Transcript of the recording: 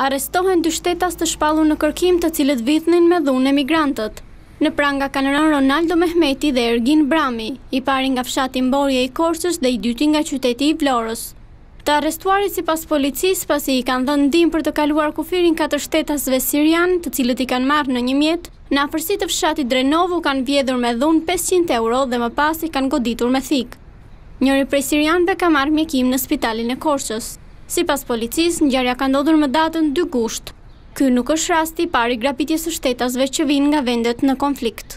Arrestohen dy shtetas të shpallur në kërkim të cilët vidhnin me dhunë emigrantët. Në pranga kanë rënë Ronaldo Mehmeti dhe Ergin Brami, i pari nga fshati Mborje i Korçës dhe i dyti nga qyteti i Vlorës. Të arrestuarit sipas policisë pasi i kanë dhënë ndihmë për të kaluar kufirin katër shtetasve sirianë të cilët i kanë marrë në një mjet në afërsi të fshatit Drenovë u kanë vjedhur me dhunë pesëqind euro dhe më pas i kanë goditur me thikë. Njëri prej sirianëve ka marrë mjekim në spitalin e Korçës. Sipas policisë, ngjarja ka ndodhur më datën dy gusht. Ky nuk është rasti i parë i grabitjes së shtetasve që vijnë nga vendet në konflikt.